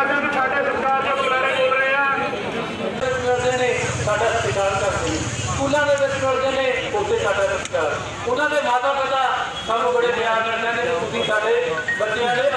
ਸਾਡੇ ਸਰਕਾਰ ਦੇ ਨੇ ਸਾਡਾ ਸਕੂਲਾਂ ਦੇ ਵਿੱਚ ਕਰਦੇ ਨੇ, ਉੱਥੇ ਸਾਡਾ ਉਹਨਾਂ ਦੇ ਮਾਤਾ ਪਿਤਾ ਸਾਨੂੰ ਬੜੇ ਪਿਆਰ ਕਰਦੇ ਨੇ। ਤੁਸੀਂ ਸਾਡੇ ਬੱਚਿਆਂ ਦੇ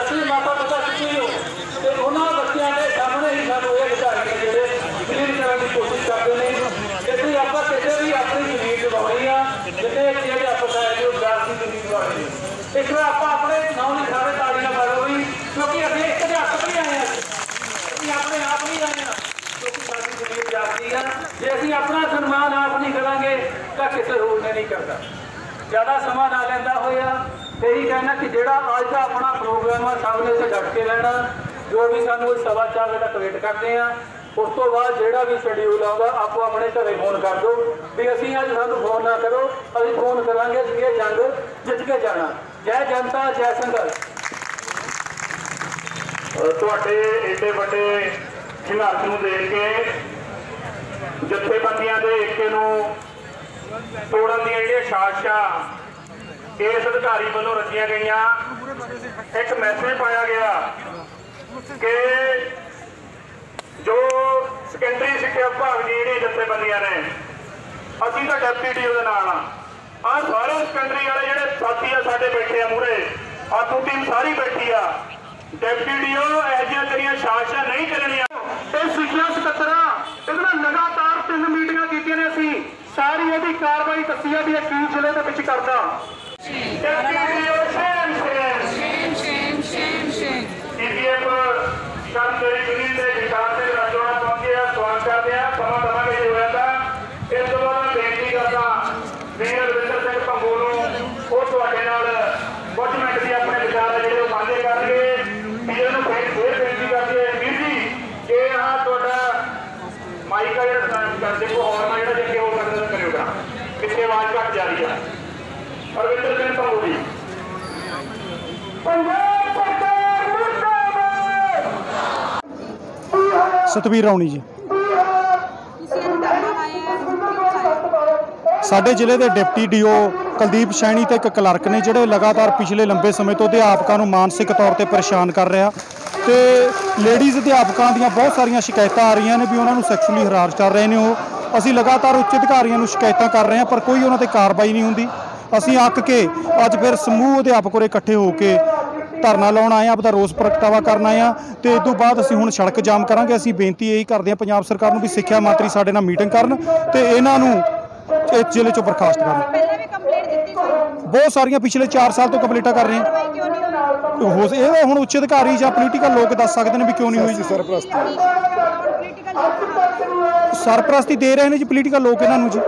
ਤਾਂ ਕਿਸੇ ਹੋਰ ਨੇ ਨਹੀਂ ਕਰਦਾ। ਜ਼ਿਆਦਾ ਸਮਾਂ ਨਾ ਲੈਂਦਾ ਹੋਇਆ, ਤੇ ਇਹੀ ਕਹਿਣਾ ਕਿ ਜਿਹੜਾ ਅੱਜ ਦਾ ਆਪਣਾ ਪ੍ਰੋਗਰਾਮ ਆ, ਸਭ ਨੇ ਉੱਤੇ ਡਟ ਕੇ ਰਹਿਣਾ ਜੋ ਵੀ ਸਾਨੂੰ ਸਵਾ ਚਾਰ ਵਜੇ ਤੱਕ ਵੇਟ ਕਰਦੇ ਆ, ਉਸ ਤੋਂ ਬਾਅਦ ਜਿਹੜਾ ਵੀ ਸ਼ਡਿਊਲ ਆਉਂਦਾ, ਆਪੋ ਆਪਣੇ ਘਰੇ ਫੋਨ ਕਰ ਦਿਓ। ਵੀ ਅਸੀਂ ਅੱਜ ਸਾਨੂੰ ਫੋਨ ਨਾ ਕਰੋ, ਅਸੀਂ ਫੋਨ ਕਰਾਂਗੇ, ਅਸੀਂ ਇਹ ਜੰਗ ਜਿੱਤ ਕੇ ਜਾਣਾ। ਜੈ ਜਨਤਾ, ਜੈ ਸੰਘਰਸ਼। ਤੁਹਾਡੇ ਏਡੇ ਵੱਡੇ ਸੰਘਰਸ਼ ਨੂੰ ਦੇਖ ਕੇ, ਜਥੇਬੰਦੀਆਂ ਦੇ ਏਕੇ ਨੂੰ ਤੋੜਨ ਦੀਆਂ ਜਿਹੜੀਆਂ ਸਾਜ਼ਿਸ਼ਾਂ ਇਸ ਅਧਿਕਾਰੀ ਵੱਲੋਂ ਰਚੀਆਂ ਗਈਆਂ, ਇੱਕ ਮੈਸੇਜ ਪਾਇਆ ਗਿਆ ਕਿ ਜੋ ਸੈਕੰਡਰੀ ਸਿੱਖਿਆ ਵਿਭਾਗ ਦੀ ਜਿਹੜੀ ਜਥੇਬੰਦੀਆਂ ਨੇ, ਅਸੀਂ ਤਾਂ ਡੈਪਟੀ ਡੀਓ ਦੇ ਨਾਲ ਆ। ਆ ਸਾਰੇ ਸੈਕੰਡਰੀ ਵਾਲੇ ਜਿਹੜੇ ਸਾਥੀ ਆ ਸਾਡੇ ਬੈਠੇ ਆ ਮੂਰੇ ਆ ਤੂੰ ਟੀਮ ਸਾਰੀ ਬੈਠੀ ਆ। ਡੈਪਟੀ ਡੀਓ ਇਹ ਜਿਹੀਆਂ ਤੇਰੀਆਂ ਸਾਜ਼ਿਸ਼ਾਂ ਨਹੀਂ ਚੱਲਣੀਆਂ ਇਹ ਸਿੱਖਿਆ ਸਕੱਤਰਾ ਇਹਦੇ ਨਾਲ ਲਗਾਤਾਰ ਤਿੰਨ ਮੀਟਿੰਗਾਂ ਕੀਤੀਆਂ ਨੇ ਅਸੀਂ ਸਾਰੀ ਇਹਦੀ ਕਾਰਵਾਈ ਦੱਸੀ ਕੀ ਜ਼ਿਲ੍ਹੇ ਦੇ ਵਿੱਚ ਕਰਦਾ। Deputy DEO shame shame Shame, shame, shame, shame. DDF ਕਰਮਚਾਰੀ ਯੂਨੀਅਨ ਦੇ ਵਿਕਾਸ ਦੇ ਰਾਜੋਣਾ ਪਹੁੰਚੇ ਆ ਸਵਾਗਤ ਕਰਦੇ ਆ ਸਮਾਂ ਦਵਾਂਗੇ ਜੇ ਹੋਇਆ ਤਾਂ ਇਸ ਤੋਂ ਬਾਅਦ ਮੈਂ ਬੇਨਤੀ ਕਰਦਾ ਵੀਰ ਰਵਿੰਦਰ ਸਿੰਘ ਭੰਗੂ ਨੂੰ ਉਹ ਤੁਹਾਡੇ ਨਾਲ ਕੁਝ ਮਿੰਟ ਦੀ ਆਪਣੇ ਵਿਚਾਰ ਆ ਜਿਹੜੇ ਉਹ ਸਾਂਝੇ ਕਰਨਗੇ ਵੀਰ ਨੂੰ ਫੇਰ ਫੇਰ ਬੇਨਤੀ ਕਰਦੀ ਹੈ ਵੀਰ ਜੀ ਇਹ ਆ ਤੁਹਾਡਾ ਮਾਈਕ ਆ ਜਿਹੜਾ ਸਾਈਨ ਕਰ ਦੇਖੋ ਹੋਰ ਨਾ ਜਿਹੜਾ ਜੇ ਉਹ ਕਰਦਾ ਕਰਿਓ ਕਰਾਂ ਪਿੱਛੇ ਆਵਾਜ਼ ਘੱਟ ਜਾ ਰਹੀ ਆ ਸਤਵੀਰ ਰਾਉਣੀ ਜੀ। ਸਾਡੇ ਜ਼ਿਲ੍ਹੇ ਦੇ ਡਿਪਟੀ ਡੀਓ ਕੁਲਦੀਪ ਸ਼ੈਣੀ ਤੇ ਇੱਕ ਕਲਰਕ ਨੇ ਜਿਹੜੇ ਲਗਾਤਾਰ ਪਿਛਲੇ ਲੰਬੇ ਸਮੇਂ ਤੋਂ ਅਧਿਆਪਕਾਂ ਨੂੰ ਮਾਨਸਿਕ ਤੌਰ ਤੇ ਪਰੇਸ਼ਾਨ ਕਰ ਰਿਹਾ ਤੇ ਲੇਡੀਜ਼ ਅਧਿਆਪਕਾਂ ਦੀਆਂ ਬਹੁਤ ਸਾਰੀਆਂ ਸ਼ਿਕਾਇਤਾਂ ਆ ਰਹੀਆਂ ਨੇ ਵੀ ਉਹਨਾਂ ਨੂੰ ਸੈਕਸ਼ੂਅਲੀ ਹਰਾਸ ਕਰ ਰਹੇ ਨੇ ਉਹ। ਅਸੀਂ ਲਗਾਤਾਰ ਉੱਚ ਅਧਿਕਾਰੀਆਂ ਨੂੰ ਸ਼ਿਕਾਇਤਾਂ ਕਰ ਰਹੇ ਹਾਂ, ਪਰ ਕੋਈ ਉਹਨਾਂ ਤੇ ਕਾਰਵਾਈ ਨਹੀਂ ਹੁੰਦੀ। ਅਸੀਂ ਅੱਕ ਕੇ ਅੱਜ ਫਿਰ ਸਮੂਹ ਅਧਿਆਪਕ ਉਰੇ ਇਕੱਠੇ ਹੋ ਕੇ ਧਰਨਾ ਲਾਉਣ ਆਏ ਆ ਆਪਦਾ ਰੋਸ ਪ੍ਰਗਟਾਵਾ ਕਰਨ ਆਏ ਆ ਤੇ ਇਸ ਤੋਂ ਬਾਅਦ ਅਸੀਂ ਹੁਣ ਸੜਕ ਜਾਮ ਕਰਾਂਗੇ। ਅਸੀਂ ਬੇਨਤੀ ਇਹੀ ਕਰਦੇ ਆ ਪੰਜਾਬ ਸਰਕਾਰ ਨੂੰ ਵੀ ਸਿੱਖਿਆ ਮੰਤਰੀ ਸਾਡੇ ਨਾਲ ਮੀਟਿੰਗ ਕਰਨ ਤੇ ਇਹਨਾਂ ਨੂੰ ਇਸ ਜ਼ਿਲ੍ਹੇ ਚੋਂ ਬਰਖਾਸਤ ਕਰਨ। ਬਹੁਤ ਸਾਰੀਆਂ ਪਿਛਲੇ 4 ਸਾਲ ਤੋਂ ਕੰਪਲੀਟਾਂ ਕਰ ਰਹੇ ਆ ਹੋ ਇਹ ਹੁਣ ਉੱਚ ਅਧਿਕਾਰੀ ਜਾਂ ਪੋਲੀਟੀਕਲ ਲੋਕ ਦੱਸ ਸਕਦੇ ਨੇ ਵੀ ਕਿਉਂ ਨਹੀਂ ਹੋਈ। ਸਰਪ੍ਰਸਤੀ। ਸਰਪ੍ਰਸਤੀ ਦੇ ਰਹੇ ਨੇ ਜੀ ਪੋਲੀਟੀਕਲ ਲੋਕ ਇਹਨਾਂ ਨੂੰ ਜੀ।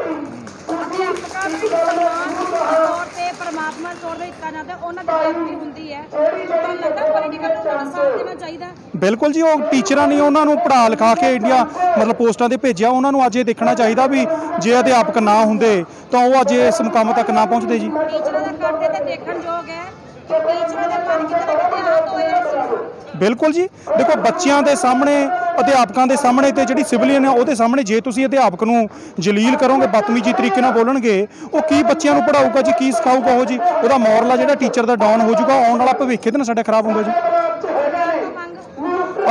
ਤੇ ਪਰਮਾਤਮਾ ਦੇ ਤੌਰ ਤੇ ਦਿੱਤਾ ਜਾਂਦਾ ਉਹਨਾਂ ਦੀ ਡਿਊਟੀ ਹੁੰਦੀ ਹੈ। ਤੁਹਾਨੂੰ ਲੱਗਦਾ ਪੋਲੀਟੀਕਲ ਲੋਕਾਂ ਦਾ ਸਾਥ ਦੇਣਾ ਚਾਹੀਦਾ ਹੈ? ਬਿਲਕੁਲ ਜੀ ਉਹ ਟੀਚਰਾਂ ਨੇ ਉਹਨਾਂ ਨੂੰ ਪੜ੍ਹਾ ਲਿਖਾ ਕੇ ਇੰਡੀਆ ਮਤਲਬ ਪੋਸਟਾਂ ਤੇ ਭੇਜਿਆ ਉਹਨਾਂ ਨੂੰ ਅੱਜ ਇਹ ਦੇਖਣਾ ਚਾਹੀਦਾ ਵੀ ਜੇ ਅਧਿਆਪਕ ਨਾ ਹੁੰਦੇ ਤਾਂ ਉਹ ਅੱਜ ਇਸ ਮੁਕਾਮ ਤੱਕ ਨਾ ਪਹੁੰਚਦੇ ਜੀ। ਟੀਚਰਾਂ ਦਾ ਕਰਦੇ ਤੇ ਦੇਖਣ ਯੋਗ ਹੈ ਕਿ ਟੀਚਰਾਂ ਦੇ ਮਨ ਕਿਤੇ ਨਾ ਕਿਤੇ ਆਹਤ ਹੋਇਆ ਸੀ। ਬਿਲਕੁਲ ਜੀ ਦੇਖੋ ਬੱਚਿਆਂ ਦੇ ਸਾਹਮਣੇ ਅਧਿਆਪਕਾਂ ਦੇ ਸਾਹਮਣੇ ਤੇ ਜਿਹੜੀ ਸਿਵਲੀਅਨ ਹੈ ਉਹਦੇ ਸਾਹਮਣੇ ਜੇ ਤੁਸੀਂ ਅਧਿਆਪਕ ਨੂੰ ਜਲੀਲ ਕਰੋਗੇ, ਬਦਤਮੀਜੀ ਤਰੀਕੇ ਨਾਲ ਬੋਲਣਗੇ, ਉਹ ਕੀ ਬੱਚਿਆਂ ਨੂੰ ਪੜਾਊਗਾ ਜੀ, ਕੀ ਸਿਖਾਊਗਾ ਉਹ ਜੀ? ਉਹਦਾ ਮੋਰਲਾ ਜਿਹੜਾ ਟੀਚਰ ਦਾ ਡਾਊਨ ਹੋ ਜਾਊਗਾ, ਆਉਣ ਵਾਲਾ ਭਵਿੱਖ ਇਹਦੇ ਨਾਲ ਸਾਡਾ ਖਰਾਬ ਹੁੰਦਾ ਜੀ।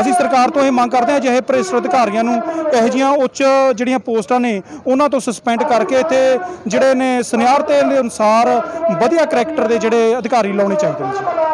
ਅਸੀਂ ਸਰਕਾਰ ਤੋਂ ਇਹ ਮੰਗ ਕਰਦੇ ਹਾਂ ਜਿਹੇ ਭ੍ਰਿਸ਼ਟ ਅਧਿਕਾਰੀਆਂ ਨੂੰ, ਇਹੋ ਜਿਹੀਆਂ ਉੱਚ ਜਿਹੜੀਆਂ ਪੋਸਟਾਂ ਨੇ, ਉਹਨਾਂ ਤੋਂ ਸਸਪੈਂਡ ਕਰਕੇ ਤੇ ਜਿਹੜੇ ਨੇ ਸਨਿਆਰਤੇ 'ਤੇ ਅਨੁਸਾਰ ਵਧੀਆ ਕਰੈਕਟਰ ਦੇ ਜਿਹੜੇ ਅਧਿਕਾਰੀ ਲਾਉਣੇ ਚਾਹੀਦੇ ਨੇ ਜੀ।